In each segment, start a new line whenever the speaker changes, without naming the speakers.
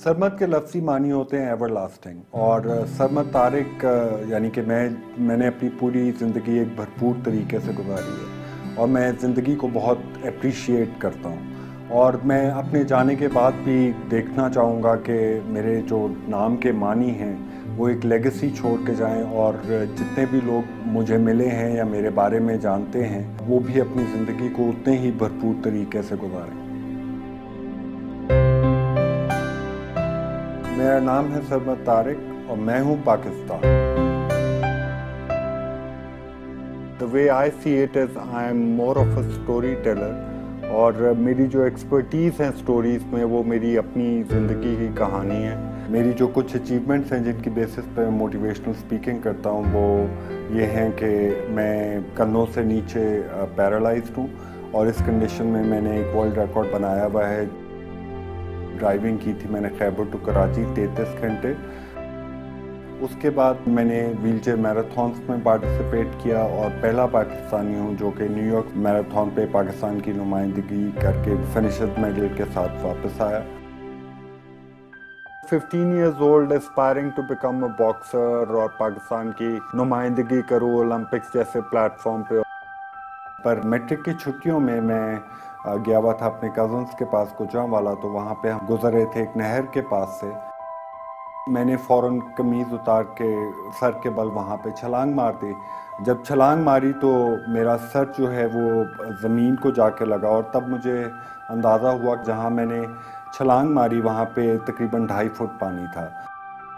सरमद के लफ्ज़ी मानी होते हैं एवर लास्टिंग और सरमत तारिक यानी कि मैं, मैंने अपनी पूरी ज़िंदगी एक भरपूर तरीके से गुजारी है और मैं ज़िंदगी को बहुत अप्रिशिएट करता हूँ। और मैं अपने जाने के बाद भी देखना चाहूँगा कि मेरे जो नाम के मानी हैं, वो एक लेगेसी छोड़ के जाएँ और जितने भी लोग मुझे मिले हैं या मेरे बारे में जानते हैं, वो भी अपनी ज़िंदगी को उतने ही भरपूर तरीके से गुजारें। मेरा नाम है सरमद तारिक और मैं हूँ Pakistan. The way I see it is I am more of a storyteller और मेरी जो एक्सपर्टीज़ हैं स्टोरीज़ में, वो मेरी अपनी ज़िंदगी की कहानी है। मेरी जो कुछ अचीवमेंट्स हैं जिनकी बेसिस पे मोटिवेशनल स्पीकिंग करता हूँ, वो ये हैं कि मैं कन्नों से नीचे पैरालाइज्ड हूँ और इस कंडीशन में मैंने एक वर्ल्ड रिकॉर्ड बनाया हुआ है। ड्राइविंग की थी, मैंने खैबर टू कराची तैंतीस घंटे। उसके बाद मैंने व्हील चेयर मैराथॉन्स में पार्टिसिपेट किया और पहला पाकिस्तानी हूँ जो कि न्यूयॉर्क मैराथन पे पाकिस्तान की नुमाइंदगी करके फिनिशर मेडल के साथ वापस आया। 15 years old, aspiring to become a boxer और पाकिस्तान की नुमाइंदगी करूँ ओलंपिक्स जैसे प्लेटफॉर्म पे। पर मैट्रिक की छुट्टियों में मैं गया हुआ था अपने कज़न्स के पास गुजरा वाला तो वहाँ पे हम गुजर रहे थे एक नहर के पास से। मैंने फ़ौरन कमीज़ उतार के, सर के बल वहाँ पे छलांग मार दी। जब छलांग मारी तो मेरा सर जो है वो ज़मीन को जाके लगा और तब मुझे अंदाज़ा हुआ जहाँ मैंने छलांग मारी वहाँ पे तकरीबन ढाई फुट पानी था।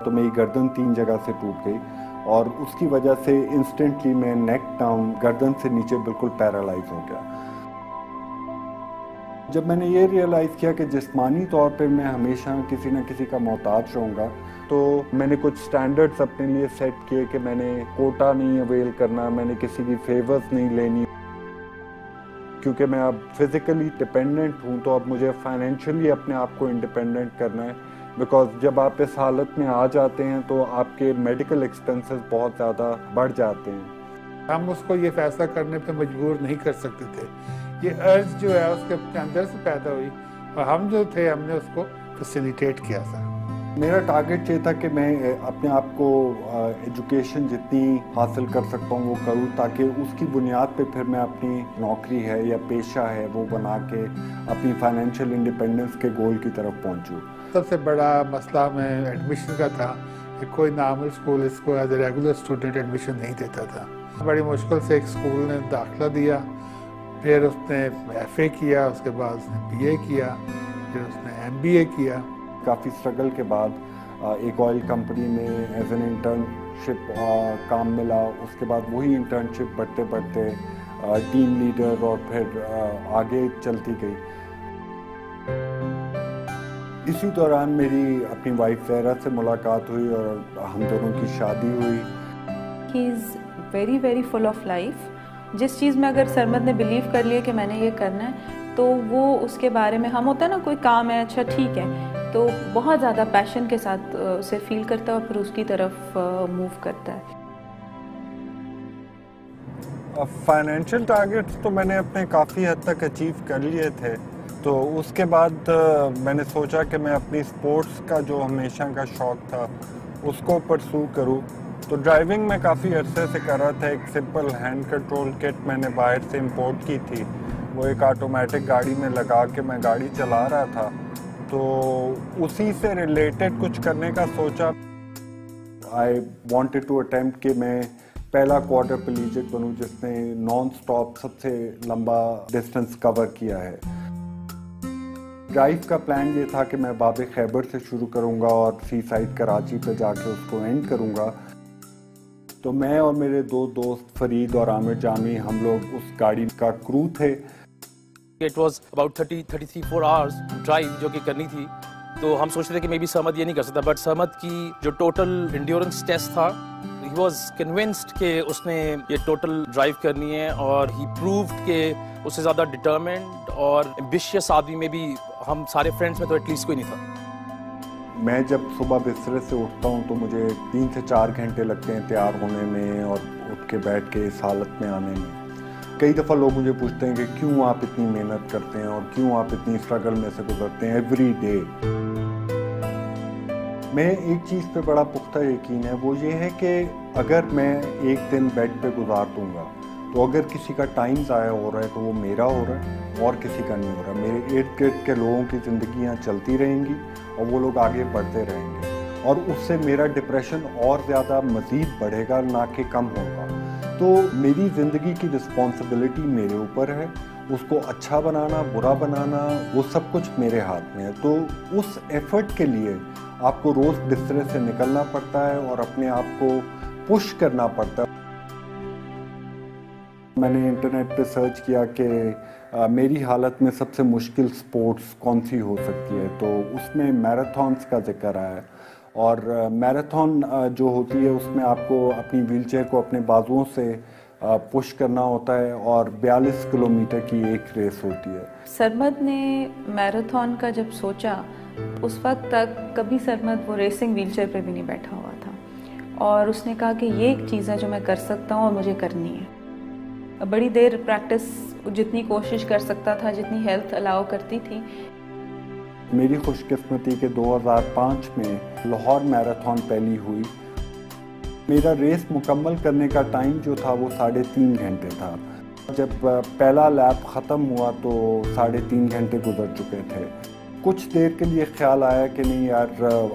तो मेरी गर्दन तीन जगह से टूट गई और उसकी वजह से इंस्टेंटली मैं नेक डाउन गर्दन से नीचे बिल्कुल पैरालाइज हो गया। जब मैंने ये रियलाइज़ किया कि जिस्मानी तौर पे मैं हमेशा किसी न किसी का मोहताज रहूँगा तो मैंने कुछ स्टैंडर्ड्स अपने लिए सेट किए कि मैंने कोटा नहीं अवेल करना, मैंने किसी की फेवर्स नहीं लेनी। क्योंकि मैं अब फिज़िकली डिपेंडेंट हूँ तो अब मुझे फाइनेंशियली अपने आप को इंडिपेंडेंट करना है। बिकॉज़ जब आप इस हालत में आ जाते हैं तो आपके मेडिकल एक्सपेंसेस बहुत ज़्यादा बढ़ जाते हैं।
हम उसको ये फैसला करने पे मजबूर नहीं कर सकते थे। ये अर्ज़ जो है उसके अपने अंदर से पैदा हुई। और हम जो थे हमने उसको फैसिलिटेट किया था।
मेरा टारगेट ये था कि मैं अपने आप को एजुकेशन जितनी हासिल कर सकता हूँ वो करूँ ताकि उसकी बुनियाद पे फिर मैं अपनी नौकरी है या पेशा है वो बना के अपनी फाइनेंशियल इंडिपेंडेंस के गोल की तरफ़ पहुँचूँ।
सबसे बड़ा मसला मैं एडमिशन का था कि कोई नार्मल स्कूल इसको as a regular student admission नहीं देता था। बड़ी मुश्किल से एक स्कूल ने दाखिला दिया। फिर उसने एफए किया उसके बाद उसने बी किया फिर उसने एमबीए किया।
काफ़ी स्ट्रगल के बाद एक ऑयल कंपनी में एज एन इंटर्नशिप काम मिला उसके बाद वही इंटर्नशिप बढ़ते बढ़ते टीम लीडर और फिर आगे चलती गई। इसी दौरान मेरी अपनी वाइफ जहरा से मुलाकात हुई और हम दोनों की शादी हुई।
He is very very full of life जिस चीज़ में अगर सरमद ने बिलीव कर लिया कि मैंने ये करना है तो वो उसके बारे में, हम होता है ना, कोई काम है अच्छा ठीक है तो बहुत ज़्यादा पैशन के साथ उसे फील करता है और फिर उसकी तरफ़ मूव करता है।
फाइनेंशियल टारगेट्स तो मैंने अपने काफ़ी हद तक अचीव कर लिए थे तो उसके बाद मैंने सोचा कि मैं अपनी स्पोर्ट्स का जो हमेशा का शौक़ था, उसको परसू करूँ। तो ड्राइविंग में काफ़ी अरसे से कर रहा था एक सिंपल हैंड कंट्रोल किट मैंने बाहर से इंपोर्ट की थी। वो एक ऑटोमेटिक गाड़ी में लगा के मैं गाड़ी चला रहा था। तो उसी से रिलेटेड कुछ करने का सोचा। आई वॉन्टेड टू अटैम्प्ट कि मैं पहला क्वार्टर पलीजिक बनूँ, जिसने नॉन स्टॉप सबसे लंबा डिस्टेंस कवर किया है। ड्राइव का प्लान ये था कि मैं बाब खैबर से शुरू करूँगा और सी साइड कराची पे जाके उसको एंड करूँगा। तो मैं और मेरे दो दोस्त फरीद और आमिर जामी, हम लोग उस गाड़ी का क्रू थे।
It was about thirty thirty three four hours drive जो कि करनी थी। तो हम सोचते थे कि मे बी सहमद ये नहीं कर सकता बट सहमद की जो टोटल इंड्योरेंस टेस्ट था ही वॉज़ कन्विंस्ड कि उसने ये टोटल ड्राइव करनी है और ही प्रूव्ड के उससे ज़्यादा डिटर्मेंट और एम्बिशियस आदमी में भी हम सारे फ्रेंड्स में तो एटलीस्ट कोई नहीं था।
मैं जब सुबह बिस्तरे से उठता हूँ तो मुझे तीन से चार घंटे लगते हैं तैयार होने में और उठ के बैठ के इस हालत में आने में। कई दफ़ा लोग मुझे पूछते हैं कि क्यों आप इतनी मेहनत करते हैं और क्यों आप इतनी स्ट्रगल में से गुजरते हैं एवरी डे मैं एक चीज़ पे बड़ा पुख्ता यकीन है, वो ये है कि अगर मैं एक दिन बेड पे गुजार दूँगा तो अगर किसी का टाइम ज़ाया हो रहा है तो वो मेरा हो रहा है और किसी का नहीं हो रहा। मेरे इर्द गिर्द के लोगों की ज़िंदगियाँ चलती रहेंगी और वो लोग आगे बढ़ते रहेंगे। और उससे मेरा डिप्रेशन और ज़्यादा मज़ीद बढ़ेगा, ना कि कम होगा। तो मेरी ज़िंदगी की रिस्पॉन्सिबिलिटी मेरे ऊपर है। उसको अच्छा बनाना, बुरा बनाना, वो सब कुछ मेरे हाथ में है। तो उस एफर्ट के लिए आपको रोज़ बिस्तरे से निकलना पड़ता है और अपने आप को पुश करना पड़ता है। मैंने इंटरनेट पे सर्च किया कि मेरी हालत में सबसे मुश्किल स्पोर्ट्स कौन सी हो सकती है? तो उसमें मैराथॉन्स का ज़िक्र आया। और मैराथन जो होती है उसमें आपको अपनी व्हीलचेयर को अपने बाजुओं से पुश करना होता है और 42 किलोमीटर की एक रेस होती है।
सरमद ने मैराथन का जब सोचा, उस वक्त तक कभी सरमद वो रेसिंग व्हीलचेयर पे भी नहीं बैठा हुआ था। और उसने कहा कि ये एक चीज़ है जो मैं कर सकता हूँ और मुझे करनी है। बड़ी देर प्रैक्टिस जितनी कोशिश कर सकता था, जितनी हेल्थ अलाउ करती थी।
मेरी खुशकिस्मती के 2005 में लाहौर मैराथन पहली हुई। मेरा रेस मुकम्मल करने का टाइम जो था, वो साढ़े तीन घंटे था। जब पहला लैप ख़त्म हुआ तो साढ़े तीन घंटे गुजर चुके थे। कुछ देर के लिए ख्याल आया कि नहीं यार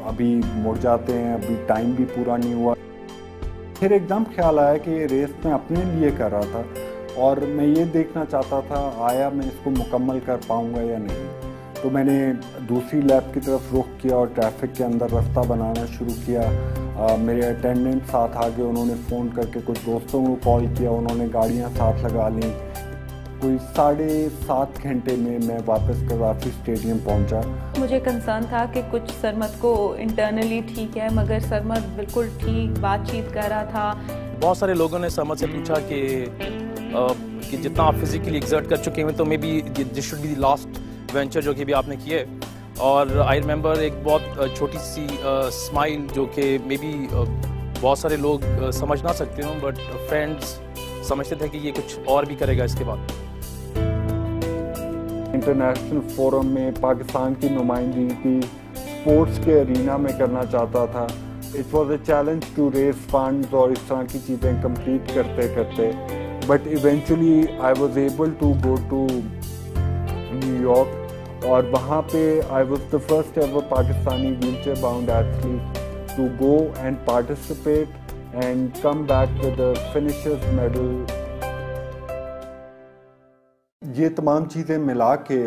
अभी मुड़ जाते हैं, अभी टाइम भी पूरा नहीं हुआ। फिर एकदम ख्याल आया कि ये रेस मैं अपने लिए कर रहा था। और मैं ये देखना चाहता था आया मैं इसको मुकम्मल कर पाऊँगा या नहीं? तो मैंने दूसरी लैब की तरफ़ रुख किया और ट्रैफ़िक के अंदर रास्ता बनाना शुरू किया। आ, मेरे अटेंडेंट साथ आ गए उन्होंने फ़ोन करके कुछ दोस्तों को कॉल किया उन्होंने गाड़ियाँ साथ लगा ली। कोई साढ़े सात घंटे में मैं वापस कराची स्टेडियम पहुँचा।
मुझे कंसर्न था कि कुछ सरमत को इंटरनली ठीक है मगर सरमत बिल्कुल ठीक बातचीत कर रहा था।
बहुत सारे लोगों ने सरमत से पूछा कि कि जितना आप फिजिकली एग्जर्ट कर चुके हैं तो maybe this should be last venture जो कि भी आपने किए और आई रिमेंबर एक बहुत छोटी सी स्माइल जो कि मे बी बहुत सारे लोग समझ ना सकते हों बट फ्रेंड्स समझते थे कि ये कुछ और भी करेगा इसके बाद।
इंटरनेशनल फोरम में पाकिस्तान की नुमाइंदगी की स्पोर्ट्स के अरीना में करना चाहता था। It was a challenge to raise funds और इस तरह की चीज़ें कंप्लीट करते करते but eventually I was able to go to New York और वहाँ पे I was the first ever Pakistani wheelchair bound athlete to go and participate and come back with finishers medal ये तमाम चीज़ें मिला के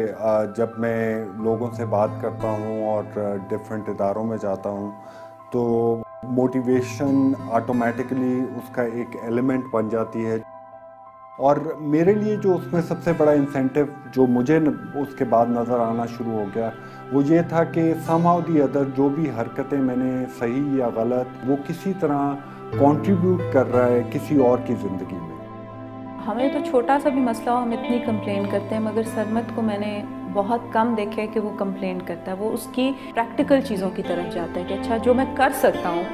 जब मैं लोगों से बात करता हूँ और डिफरेंट इदारों में जाता हूँ तो मोटिवेशन ऑटोमेटिकली उसका एक एलिमेंट बन जाती है। और मेरे लिए जो उसमें सबसे बड़ा इंसेंटिव जो मुझे उसके बाद नज़र आना शुरू हो गया वो ये था कि सम समाउ दी अदर जो भी हरकतें मैंने सही या गलत वो किसी तरह कंट्रीब्यूट कर रहा है किसी और की ज़िंदगी में।
हमें तो छोटा सा भी मसला हो हम इतनी कंप्लेन करते हैं मगर सरमत को मैंने बहुत कम देखे कि वो कंप्लेन करता है। वो उसकी प्रैक्टिकल चीज़ों की तरफ़ जाता है कि अच्छा जो मैं कर सकता हूँ।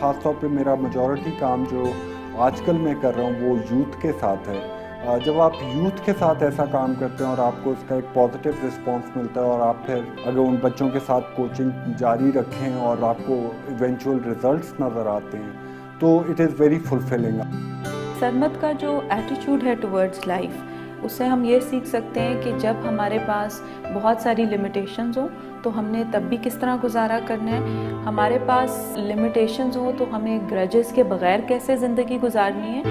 ख़ासतौर पर मेरा मेजॉरिटी काम जो आजकल मैं कर रहा हूँ, वो यूथ के साथ है। जब आप यूथ के साथ ऐसा काम करते हैं और आपको उसका एक पॉजिटिव रिस्पांस मिलता है और आप फिर अगर उन बच्चों के साथ कोचिंग जारी रखें और आपको इवेंचुअल रिजल्ट्स नज़र आते हैं तो it is very fulfilling
Sarmat का जो एटीट्यूड है टुवर्ड्स लाइफ उससे हम ये सीख सकते हैं कि जब हमारे पास बहुत सारी लिमिटेशंस हो तो हमने तब भी किस तरह गुजारा करना है। हमारे पास लिमिटेशंस हो तो हमें ग्रजेस के बगैर कैसे ज़िंदगी गुजारनी है?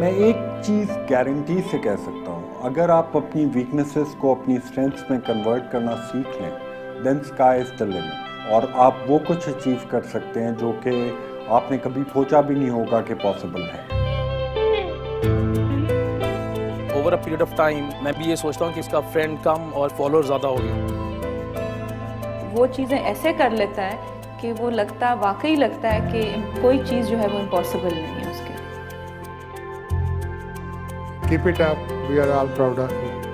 मैं एक चीज़ गारंटी से कह सकता हूँ। अगर आप अपनी वीकनेसेस को अपनी स्ट्रेंथ्स में कन्वर्ट करना सीख लें then sky is the limit और आप वो कुछ अचीव कर सकते हैं जो कि आपने कभी सोचा भी नहीं होगा कि पॉसिबल है।
Over a period of time मैं भी ये सोचता हूँ कि इसका फ्रेंड कम और फॉलोअर ज़्यादा हो गए
वो चीज़ें ऐसे कर लेता है कि वो लगता वाकई लगता है कि कोई चीज़ जो है वो इम्पॉसिबल नहीं है उसके
Keep it up. We are all proud of you.